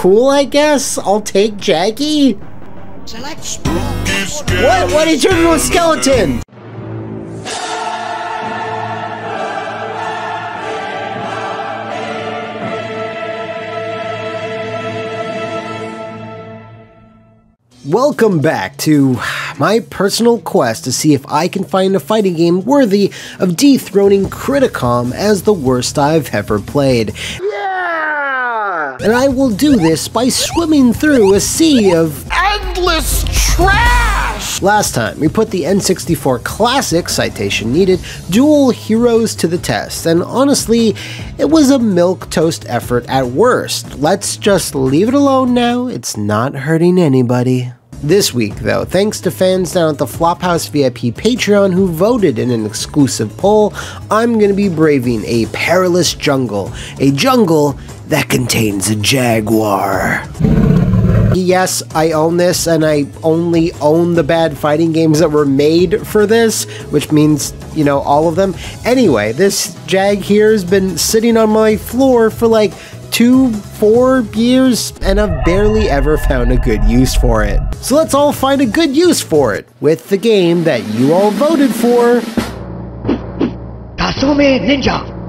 cool, I guess. I'll take Jaggy. Select spooky What? What? He turned into a skeleton! Welcome back to my personal quest to see if I can find a fighting game worthy of dethroning Criticom as the worst I've ever played. And I will do this by swimming through a sea of Endless trash! Last time, we put the N64 Classic citation needed dual heroes to the test, and honestly, it was a milk-toast effort at worst. Let's just leave it alone now, it's not hurting anybody. This week, though, thanks to fans down at the Flophouse VIP Patreon who voted in an exclusive poll, I'm gonna be braving a perilous jungle. A jungle that contains a jaguar. Yes, I own this, and I only own the bad fighting games that were made for this, which means, you know, all of them. Anyway, this Jag here has been sitting on my floor for like two, four years, and I've barely ever found a good use for it. So let's all find a good use for it with the game that you all voted for. Kasumi Ninja!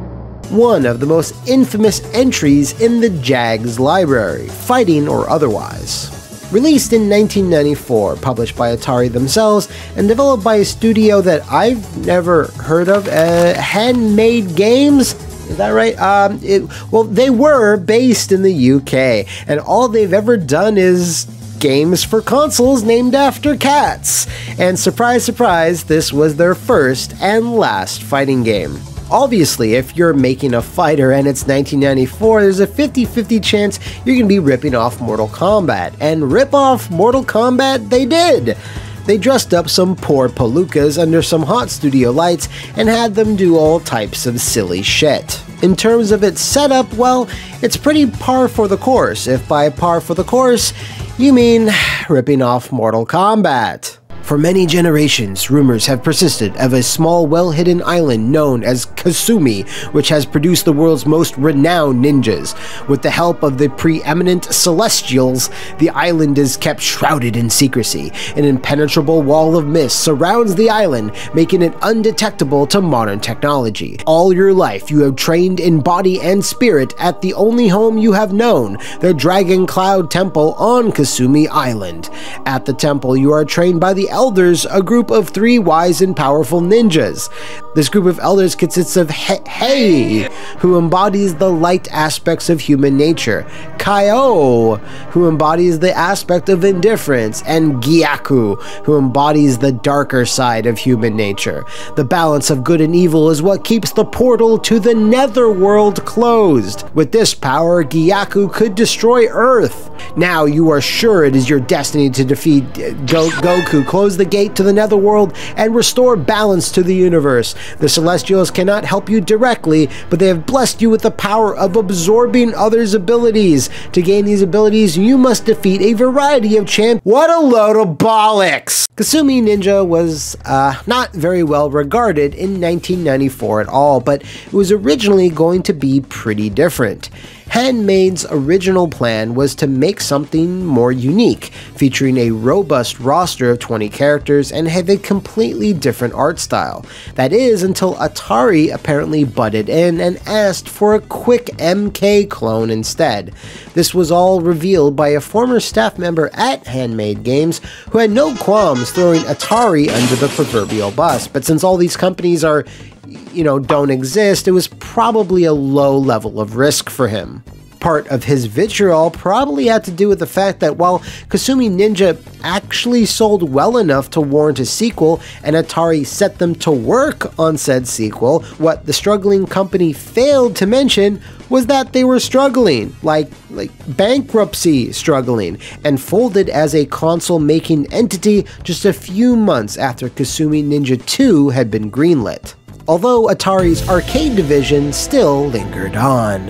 one of the most infamous entries in the JAGS library, fighting or otherwise. Released in 1994, published by Atari themselves, and developed by a studio that I've never heard of, uh, Handmade Games. Is that right? Um, it, well, they were based in the UK, and all they've ever done is games for consoles named after cats. And surprise, surprise, this was their first and last fighting game. Obviously, if you're making a fighter and it's 1994, there's a 50 50 chance you're to be ripping off Mortal Kombat. And rip off Mortal Kombat they did! They dressed up some poor palookas under some hot studio lights and had them do all types of silly shit. In terms of its setup, well, it's pretty par for the course. If by par for the course, you mean ripping off Mortal Kombat. For many generations, rumors have persisted of a small, well hidden island known as Kasumi, which has produced the world's most renowned ninjas. With the help of the preeminent Celestials, the island is kept shrouded in secrecy. An impenetrable wall of mist surrounds the island, making it undetectable to modern technology. All your life, you have trained in body and spirit at the only home you have known, the Dragon Cloud Temple on Kasumi Island. At the temple, you are trained by the elders, a group of three wise and powerful ninjas. This group of elders consists of He- Hei, who embodies the light aspects of human nature, Kaio, who embodies the aspect of indifference, and Gyaku, who embodies the darker side of human nature. The balance of good and evil is what keeps the portal to the netherworld closed. With this power, Gyaku could destroy Earth. Now you are sure it is your destiny to defeat Go- Goku, close the gate to the netherworld, and restore balance to the universe. The Celestials cannot help you directly, but they have blessed you with the power of absorbing others' abilities. To gain these abilities, you must defeat a variety of champ. What a load of bollocks! Kasumi Ninja was uh, not very well regarded in 1994 at all, but it was originally going to be pretty different. Handmade's original plan was to make something more unique, featuring a robust roster of 20 characters and have a completely different art style. That is, until Atari apparently butted in and asked for a quick MK clone instead. This was all revealed by a former staff member at Handmade Games who had no qualms throwing Atari under the proverbial bus, but since all these companies are you know, don't exist, it was probably a low level of risk for him. Part of his vitriol probably had to do with the fact that while Kasumi Ninja actually sold well enough to warrant a sequel, and Atari set them to work on said sequel, what the struggling company failed to mention was that they were struggling, like like bankruptcy struggling, and folded as a console making entity just a few months after Kasumi Ninja 2 had been greenlit although Atari's arcade division still lingered on.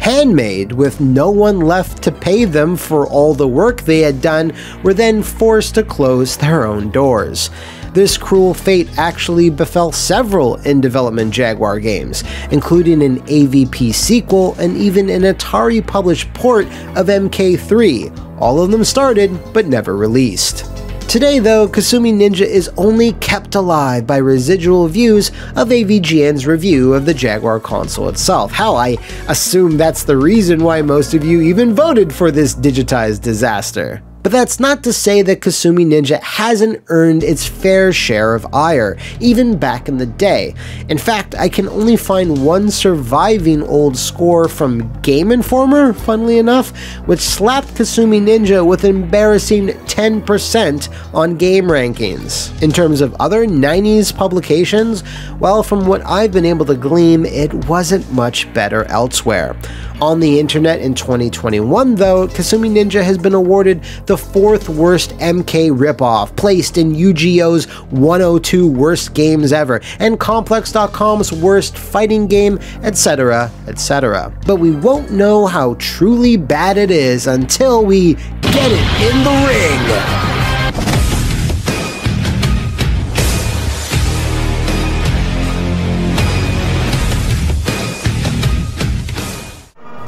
Handmade, with no one left to pay them for all the work they had done, were then forced to close their own doors. This cruel fate actually befell several in development Jaguar games, including an AVP sequel and even an Atari published port of MK3. All of them started, but never released. Today, though, Kasumi Ninja is only kept alive by residual views of AVGN's review of the Jaguar console itself. How I assume that's the reason why most of you even voted for this digitized disaster. But that's not to say that Kasumi Ninja hasn't earned its fair share of ire, even back in the day. In fact, I can only find one surviving old score from Game Informer, funnily enough, which slapped Kasumi Ninja with an embarrassing 10% on game rankings. In terms of other 90s publications, well, from what I've been able to glean, it wasn't much better elsewhere. On the internet in 2021, though, Kasumi Ninja has been awarded the fourth worst MK ripoff, placed in UGO's 102 worst games ever, and Complex.com's worst fighting game, etc., etc. But we won't know how truly bad it is until we get it in the ring.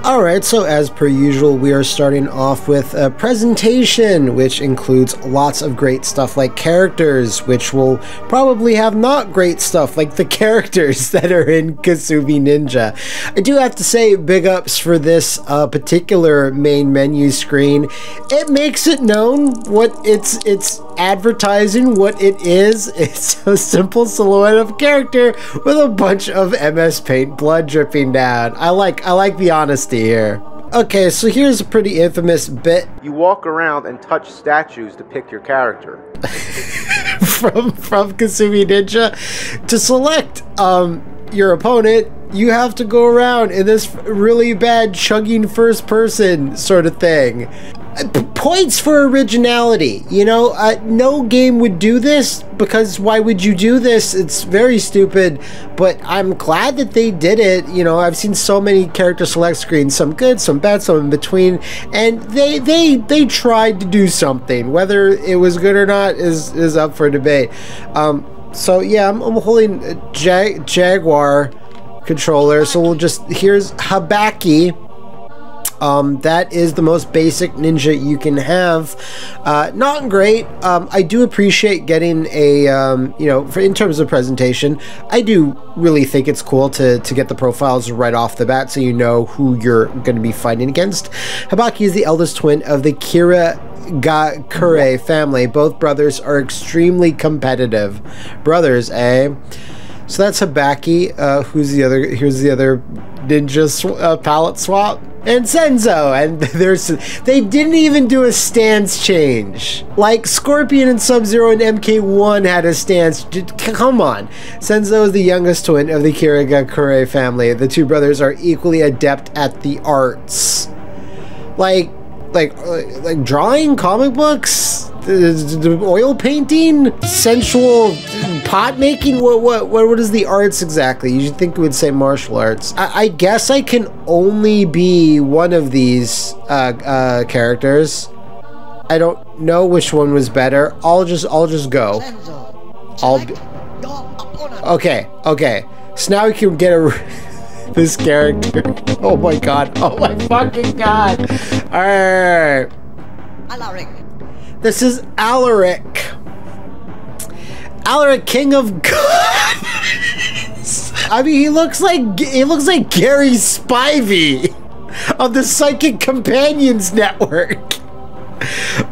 Alright, so as per usual, we are starting off with a presentation, which includes lots of great stuff like characters, which will probably have not great stuff like the characters that are in Kasumi Ninja. I do have to say, big ups for this uh, particular main menu screen. It makes it known what it's it's advertising, what it is. It's a simple silhouette of character with a bunch of MS Paint blood dripping down. I like I like the honesty here. Okay, so here's a pretty infamous bit You walk around and touch statues to pick your character. from from Kasumi Ninja. To select um your opponent, you have to go around in this really bad chugging first person sort of thing. P- Points for originality. You know, uh, no game would do this because why would you do this? It's very stupid, but I'm glad that they did it. You know, I've seen so many character select screens, some good, some bad, some in between, and they they they tried to do something. Whether it was good or not is is up for debate. Um, so yeah, I'm, I'm holding Jag- Jaguar controller. So we'll just here's Habaki. Um, that is the most basic ninja you can have. Uh, not great. Um, I do appreciate getting a, um, you know, for, in terms of presentation, I do really think it's cool to, to get the profiles right off the bat so you know who you're going to be fighting against. Habaki is the eldest twin of the Kira Gakure family. Both brothers are extremely competitive. Brothers, eh? So that's Habaki. Uh, who's the other? Here's the other ninja sw- uh, palette swap. And Senzo, and there's they didn't even do a stance change. Like Scorpion and Sub Zero and MK1 had a stance. Come on, Senzo is the youngest twin of the Kirigakure family. The two brothers are equally adept at the arts. Like, like, uh, like drawing, comic books, the, the oil painting, sensual pot making. What, what, what, what is the arts exactly? You should think it would say martial arts. I, I guess I can only be one of these uh, uh, characters. I don't know which one was better. I'll just, I'll just go. I'll opponent. Okay, okay. So now we can get a this character. Oh my god. Oh my fucking god. Alright. This is Alaric. Alaric, King of Goths. I mean, he looks like he looks like Gary Spivey of the Psychic Companions Network.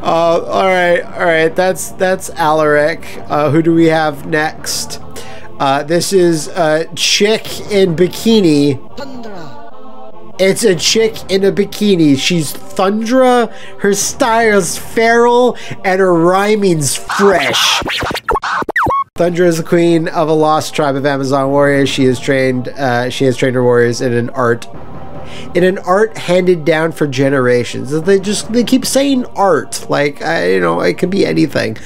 Uh, all right, all right. That's that's Alaric. Uh, who do we have next? Uh, this is a chick in bikini. Thundra. It's a chick in a bikini. She's Thundra. Her style's feral, and her rhyming's fresh. Thundra is the queen of a lost tribe of Amazon warriors. She has trained. Uh, she has trained her warriors in an art, in an art handed down for generations. They just they keep saying art, like I, you know, it could be anything.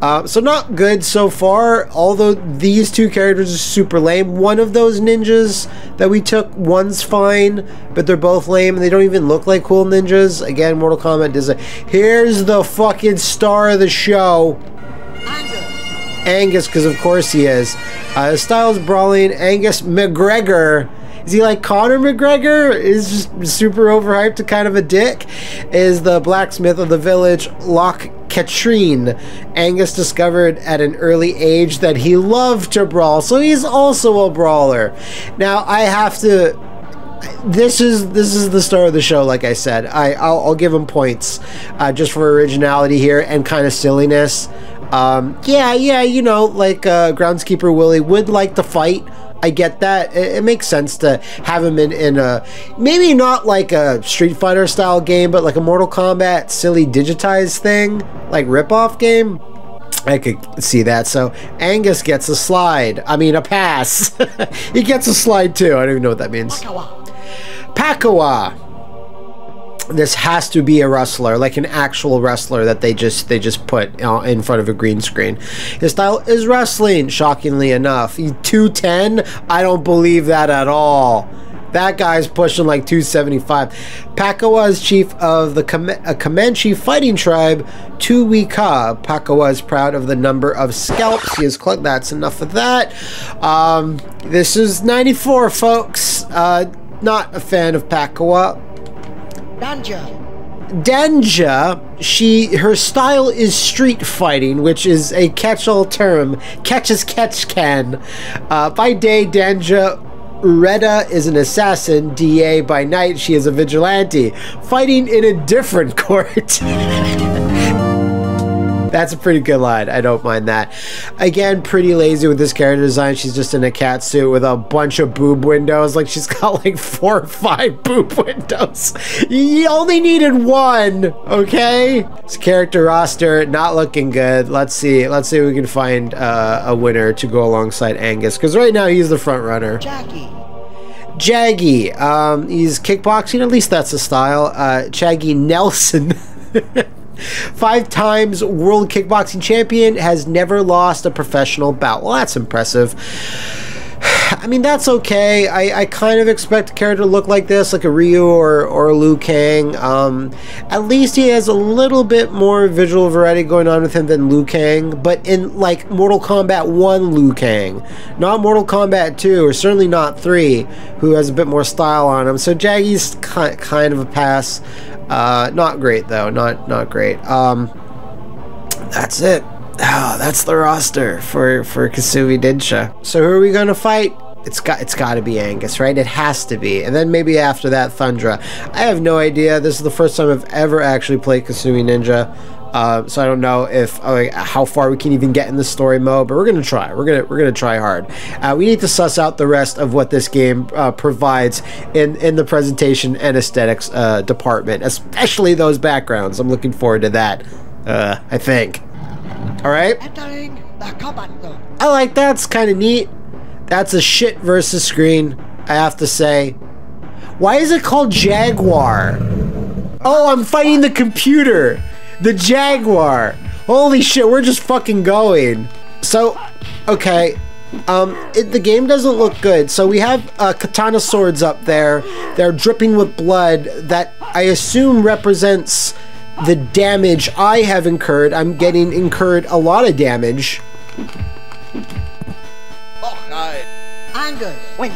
Uh, so not good so far. Although these two characters are super lame. One of those ninjas that we took, one's fine, but they're both lame and they don't even look like cool ninjas. Again, Mortal Kombat it. Here's the fucking star of the show. Angus, because of course he is. Uh, his style is brawling. Angus McGregor. Is he like Conor McGregor? Is just super overhyped to kind of a dick? Is the blacksmith of the village Loch Katrine. Angus discovered at an early age that he loved to brawl, so he's also a brawler. Now I have to this is this is the star of the show. Like I said, I I'll, I'll give him points uh, just for originality here and kind of silliness. Um, yeah, yeah, you know, like uh, groundskeeper Willie would like to fight. I get that. It, it, makes sense to have him in, in a maybe not like a Street Fighter style game, but like a Mortal Kombat silly digitized thing, like ripoff game. I could see that. So Angus gets a slide. I mean, a pass. he gets a slide too. I don't even know what that means. Pakawa. This has to be a wrestler, like an actual wrestler that they just they just put uh, in front of a green screen. His style is wrestling, shockingly enough. 210. I don't believe that at all. That guy's pushing like 275. Pakawa is chief of the a Comanche fighting tribe, Tuwika. Pakawa is proud of the number of scalps he has collected. That's enough of that. Um, this is 94, folks. Uh, not a fan of Pakawa. Danja. Danja, she her style is street fighting, which is a catch-all term. Catch as catch can. Uh, by day, Danja Retta is an assassin. Da by night, she is a vigilante, fighting in a different court. That's a pretty good line. I don't mind that. Again, pretty lazy with this character design. She's just in a cat suit with a bunch of boob windows. Like she's got like four or five boob windows. You only needed one, okay? This character roster not looking good. Let's see. Let's see if we can find uh, a winner to go alongside Angus. Because right now he's the front runner. Jackie. Jaggy. Um, he's kickboxing. At least that's the style. Uh, Chaggy Nelson. Five times world kickboxing champion, has never lost a professional bout. Well, that's impressive. I mean, that's okay. I, I kind of expect a character to look like this, like a Ryu or, or a Liu Kang. Um, at least he has a little bit more visual variety going on with him than Liu Kang, but in like Mortal Kombat 1 Liu Kang, not Mortal Kombat 2, or certainly not 3, who has a bit more style on him. So Jaggy's kind of a pass. Uh, not great though. Not not great. Um, that's it. Oh, that's the roster for for Kasumi Ninja. So who are we gonna fight? It's got it's got to be Angus, right? It has to be, and then maybe after that Thundra. I have no idea. This is the first time I've ever actually played Kasumi Ninja. Uh, so I don't know if uh, how far we can even get in the story mode, but we're gonna try. We're gonna we're gonna try hard. Uh, we need to suss out the rest of what this game uh, provides in in the presentation and aesthetics uh, department, especially those backgrounds. I'm looking forward to that. Uh, I think. All right. Entering the. I like that. It's kind of neat. That's a shit versus screen. I have to say. Why is it called Jaguar? Oh, I'm fighting the computer. The Jaguar. Holy shit, we're just fucking going. So, okay. Um, it, the game doesn't look good. So we have uh, katana swords up there. They're dripping with blood that I assume represents the damage I have incurred. I'm getting incurred a lot of damage. Oh, Angus, win.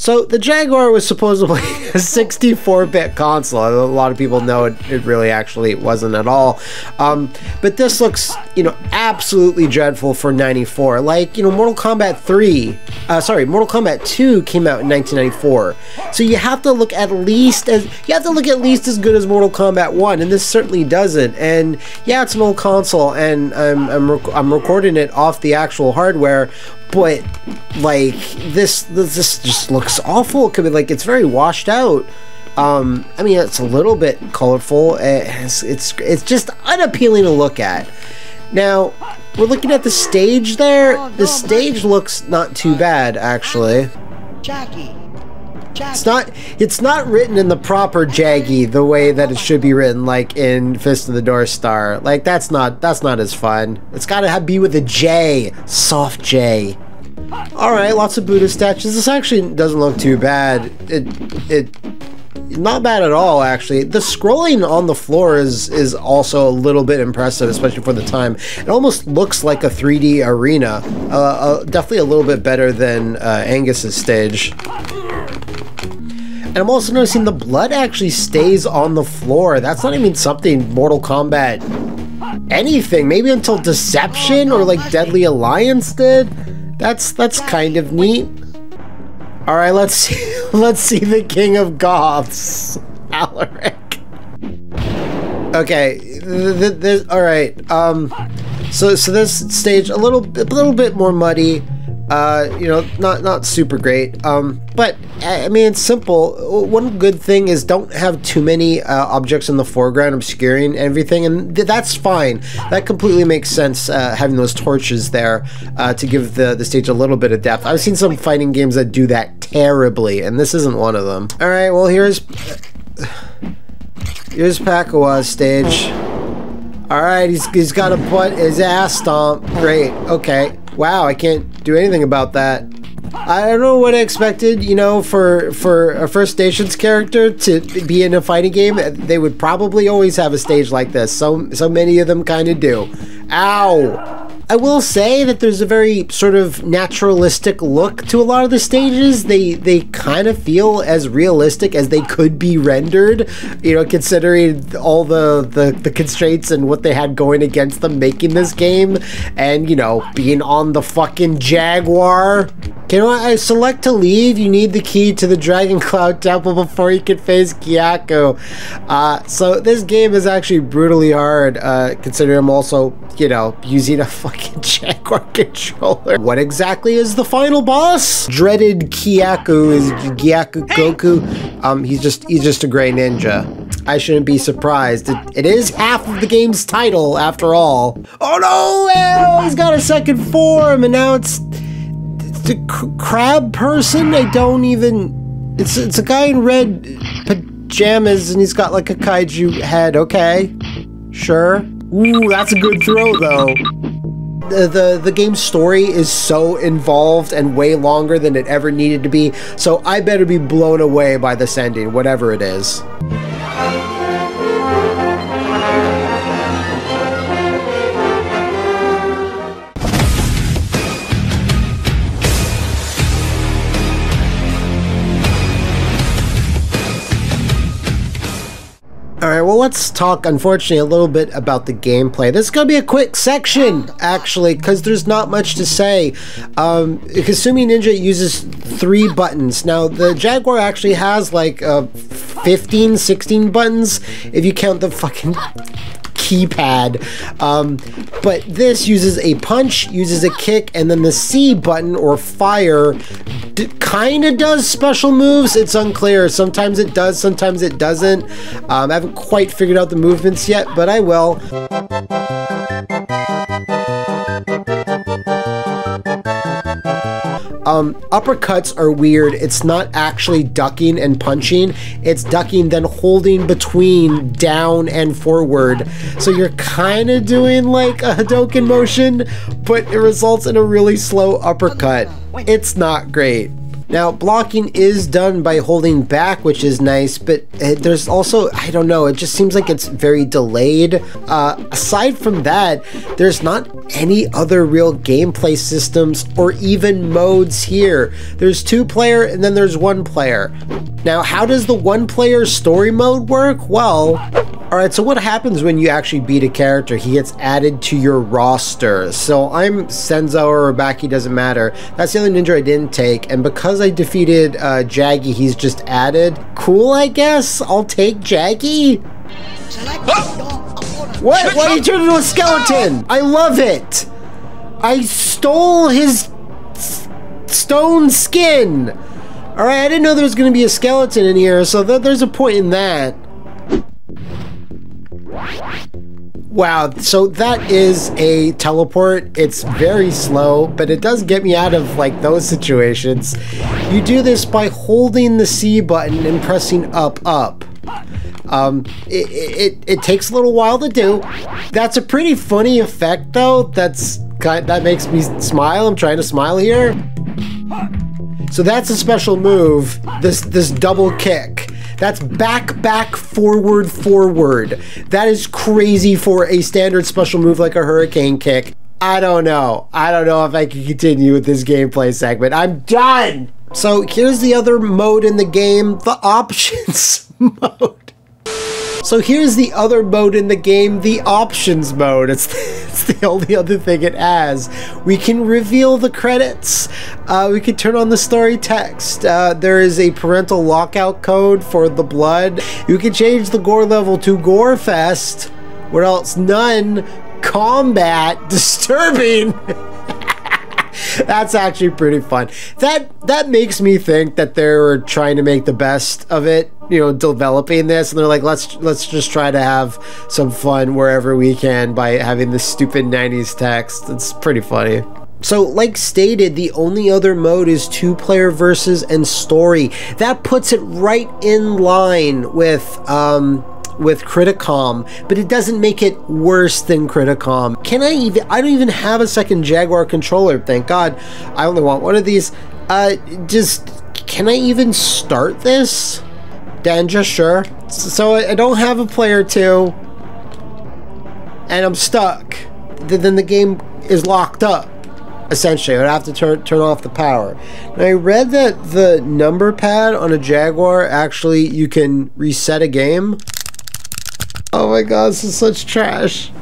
So the Jaguar was supposedly a 64-bit console. A lot of people know it, it really actually wasn't at all. Um, but this looks, you know, absolutely dreadful for 94. Like, you know, Mortal Kombat 3, uh, sorry, Mortal Kombat 2 came out in 1994. So you have to look at least as, you have to look at least as good as Mortal Kombat 1, and this certainly doesn't. And yeah, it's an old console, and I'm, I'm, rec I'm recording it off the actual hardware, but like this this just looks awful. It could be like it's very washed out. Um i mean it's a little bit colorful. It's it's it's just unappealing to look at. Now we're looking at the stage there. The stage looks not too bad actually. Jackie it's not it's not written in the proper jaggy the way that it should be written like in Fist of the North Star. Like that's not that's not as fun. It's got to be with a J, soft J. All right, lots of Buddha statues. This actually doesn't look too bad. It it not bad at all, actually. The scrolling on the floor is is also a little bit impressive, especially for the time. It almost looks like a 3D arena. Uh, uh, definitely a little bit better than uh, Angus's stage. And I'm also noticing the blood actually stays on the floor. That's not even something Mortal Kombat anything. Maybe until Deception or like Deadly Alliance did. That's that's kind of neat. All right, let's see. Let's see the King of Goths, Alaric. Okay, th th all right. Um, so so this stage a little a little bit more muddy. Uh, you know, not not super great. Um, but I mean, it's simple. One good thing is don't have too many uh, objects in the foreground obscuring everything, and th that's fine. That completely makes sense. Uh, having those torches there uh, to give the the stage a little bit of depth. I've seen some fighting games that do that terribly, and this isn't one of them. All right, well here's here's Pakawa's stage. All right, he's, he's got a butt, his ass stomp. Great. Okay. Wow, I can't do anything about that. I don't know what I expected, you know, for for a First Nations character to be in a fighting game. They would probably always have a stage like this. So so many of them kind of do. Ow. I will say that there's a very sort of naturalistic look to a lot of the stages. They they kind of feel as realistic as they could be rendered, you know, considering all the, the the constraints and what they had going against them making this game, and you know, being on the fucking Jaguar. Can I select to leave? You need the key to the Dragon Cloud Temple before you can face Gyaku. Uh, so this game is actually brutally hard, uh, considering I'm also, you know, using a fucking Jaguar controller. What exactly is the final boss? Dreaded Gyaku is Gyaku Goku. Um, he's just he's just a gray ninja. I shouldn't be surprised. It, it is half of the game's title, after all. Oh no! Oh, he's got a second form, and now it's the crab person. I don't even. It's it's a guy in red pajamas, and he's got like a kaiju head. Okay, sure. Ooh, that's a good throw though the, the the game's story is so involved and way longer than it ever needed to be. So I better be blown away by this ending, whatever it is. Let's talk, unfortunately, a little bit about the gameplay. This is going to be a quick section, actually, because there's not much to say. Um, Kasumi Ninja uses three buttons. Now, the Jaguar actually has like uh, 15, 16 buttons, if you count the fucking keypad. Um, but this uses a punch, uses a kick, and then the C button or fire kind of does special moves. It's unclear. Sometimes it does, sometimes it doesn't. Um, I haven't quite figured out the movements yet, but I will. Um, uppercuts are weird. It's not actually ducking and punching. It's ducking then holding between down and forward. So you're kind of doing like a Hadoken motion, but it results in a really slow uppercut. It's not great. Now, blocking is done by holding back, which is nice, but uh, there's also, I don't know, it just seems like it's very delayed. Uh, aside from that, there's not any other real gameplay systems or even modes here. There's two player and then there's one player. Now, how does the one player story mode work? Well, Alright, so what happens when you actually beat a character? He gets added to your roster. So I'm Senzo or Baki, doesn't matter. That's the only ninja I didn't take, and because I defeated uh, Jaggy, he's just added. Cool, I guess? I'll take Jaggy? What? Why you turning into a skeleton? I love it! I stole his stone skin! Alright, I didn't know there was going to be a skeleton in here, so th there's a point in that. Wow, so that is a teleport. It's very slow, but it does get me out of like those situations. You do this by holding the C button and pressing up, up. Um, it, it, it takes a little while to do. That's a pretty funny effect though. That's that makes me smile. I'm trying to smile here. So that's a special move. This this double kick. That's back, back, forward, forward. That is crazy for a standard special move like a hurricane kick. I don't know. I don't know if I can continue with this gameplay segment. I'm done! So here's the other mode in the game, the options mode. So here's the other mode in the game, the options mode. It's the, it's the only other thing it has. We can reveal the credits. Uh, we can turn on the story text. Uh, there is a parental lockout code for the blood. You can change the gore level to Gore Fest. What else? None. Combat. Disturbing. That's actually pretty fun. That that makes me think that they're trying to make the best of it, you know, developing this, and they're like, let's let's just try to have some fun wherever we can by having this stupid '90s text. It's pretty funny. So, like stated, the only other mode is two player versus and story. That puts it right in line with um, with Criticom, but it doesn't make it worse than Criticom. Can I even? I don't even have a second Jaguar controller. Thank God. I only want one of these. Uh, just can I even start this? Danja, sure. So I don't have a player two, and I'm stuck. Then the game is locked up. Essentially, I would have to turn turn off the power. I read that the number pad on a Jaguar actually you can reset a game. Oh my god, this is such trash.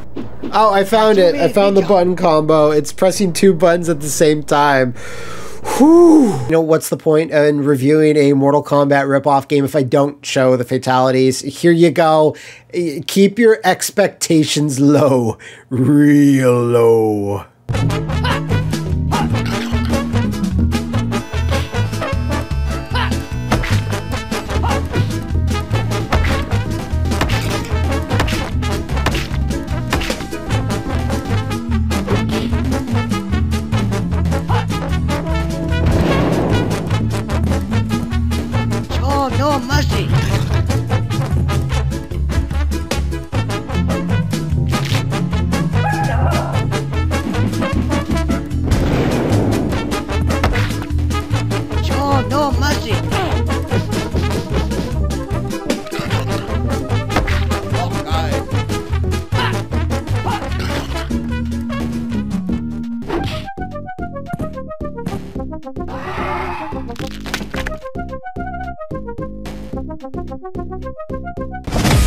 Oh, I found it. I found the button combo. It's pressing two buttons at the same time. Whew. You know, what's the point in reviewing a Mortal Kombat ripoff game if I don't show the fatalities? Here you go. Keep your expectations low. Real low. Oh. Oh, no mercy.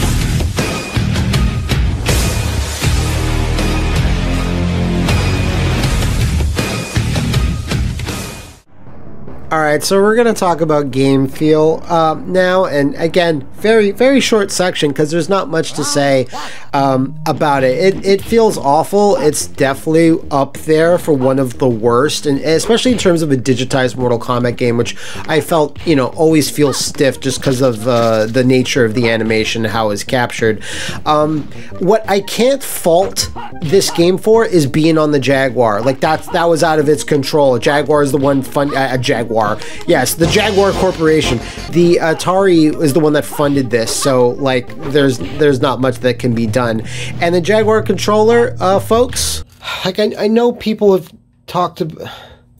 All right, so we're gonna talk about game feel um, now, and again, very very short section because there's not much to say um, about it. it. It feels awful. It's definitely up there for one of the worst, and especially in terms of a digitized Mortal Kombat game, which I felt you know always feels stiff just because of uh, the nature of the animation, how it's captured. Um, what I can't fault this game for is being on the Jaguar. Like that's that was out of its control. Jaguar is the one fun. Uh, Jaguar, yes, the Jaguar Corporation. The Atari is the one that funded this. So like, there's there's not much that can be done. And the Jaguar controller, uh, folks. Like I, I know people have talked to.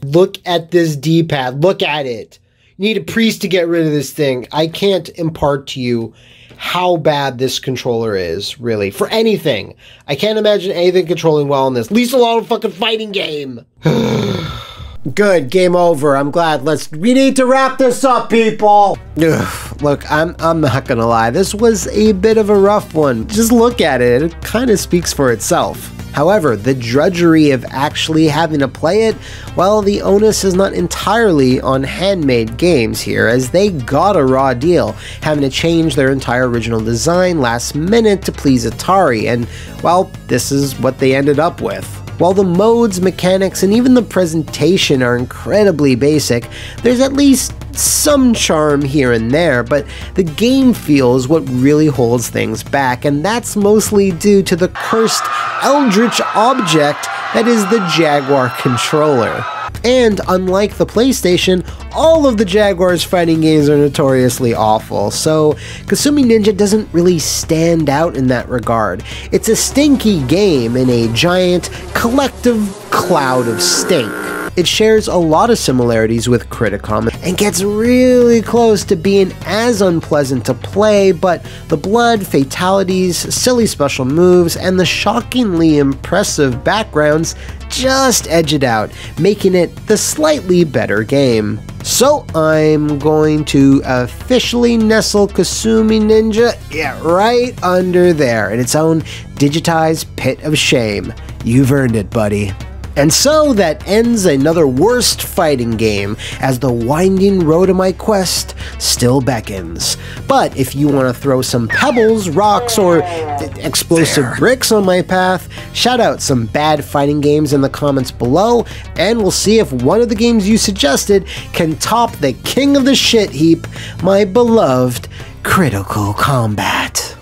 Look at this D-pad. Look at it. You need a priest to get rid of this thing. I can't impart to you how bad this controller is, really, for anything. I can't imagine anything controlling well in this. Least alone fucking fighting game. Good, game over. I'm glad. Let's we need to wrap this up, people. Ugh, look, I'm I'm not gonna lie. This was a bit of a rough one. Just look at it. It kind of speaks for itself. However, the drudgery of actually having to play it, well, the onus is not entirely on handmade games here, as they got a raw deal, having to change their entire original design last minute to please Atari, and, well, this is what they ended up with. While the modes, mechanics, and even the presentation are incredibly basic, there's at least some charm here and there, but the game feel is what really holds things back, and that's mostly due to the cursed eldritch object that is the Jaguar controller. And unlike the PlayStation, all of the Jaguar's fighting games are notoriously awful, so Kasumi Ninja doesn't really stand out in that regard. It's a stinky game in a giant collective cloud of stink. It shares a lot of similarities with Criticom and gets really close to being as unpleasant to play, but the blood, fatalities, silly special moves, and the shockingly impressive backgrounds just edge it out, making it the slightly better game. So I'm going to officially nestle Kasumi Ninja yeah, right under there in its own digitized pit of shame. You've earned it, buddy. And so that ends another worst fighting game, as the winding road of my quest still beckons. But if you want to throw some pebbles, rocks, or explosive there. bricks on my path, shout out some bad fighting games in the comments below, and we'll see if one of the games you suggested can top the king of the shit heap, my beloved Critical Combat.